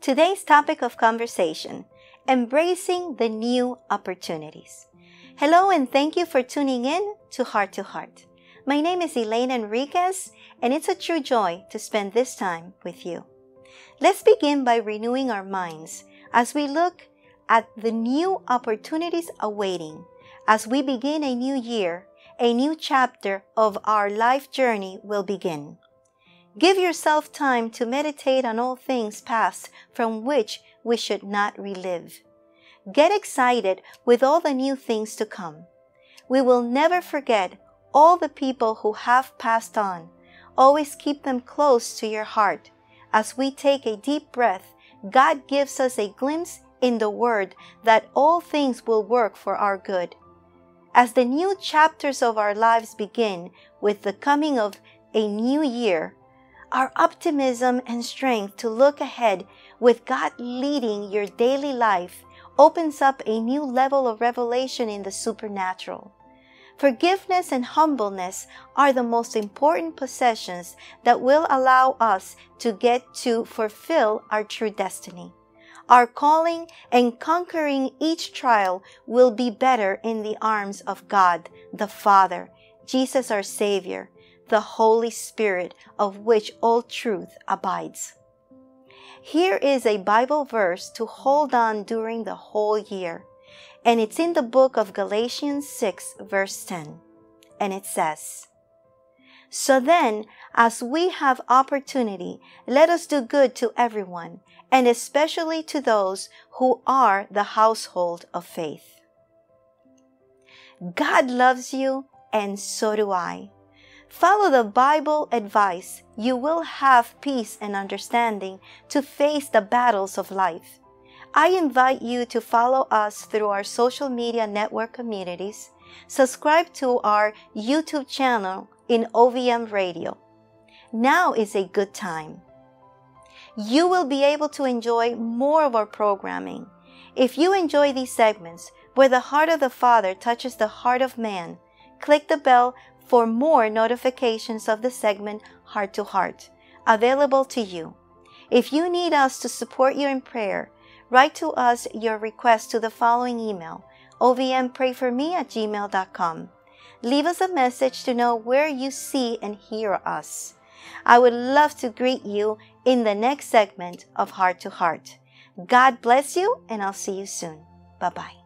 Today's topic of conversation embracing the new opportunities. Hello, and thank you for tuning in to Heart to Heart. My name is Elaine Enriquez, and it's a true joy to spend this time with you. Let's begin by renewing our minds as we look at the new opportunities awaiting as we begin a new year, a new chapter of our life journey will begin. Give yourself time to meditate on all things past from which we should not relive. Get excited with all the new things to come. We will never forget all the people who have passed on. Always keep them close to your heart. As we take a deep breath, God gives us a glimpse in the Word that all things will work for our good. As the new chapters of our lives begin with the coming of a new year, our optimism and strength to look ahead with God leading your daily life opens up a new level of revelation in the supernatural. Forgiveness and humbleness are the most important possessions that will allow us to get to fulfill our true destiny. Our calling and conquering each trial will be better in the arms of God the Father, Jesus our Savior, the Holy Spirit of which all truth abides. Here is a Bible verse to hold on during the whole year, and it's in the book of Galatians 6, verse 10. And it says, So then, as we have opportunity, let us do good to everyone, and especially to those who are the household of faith. God loves you, and so do I. Follow the Bible advice. You will have peace and understanding to face the battles of life. I invite you to follow us through our social media network communities. Subscribe to our YouTube channel in OVM Radio. Now is a good time. You will be able to enjoy more of our programming. If you enjoy these segments, where the heart of the Father touches the heart of man, click the bell for more notifications of the segment Heart to Heart, available to you. If you need us to support you in prayer, write to us your request to the following email ovmprayforme at gmail.com. Leave us a message to know where you see and hear us. I would love to greet you in the next segment of Heart to Heart. God bless you, and I'll see you soon. Bye bye.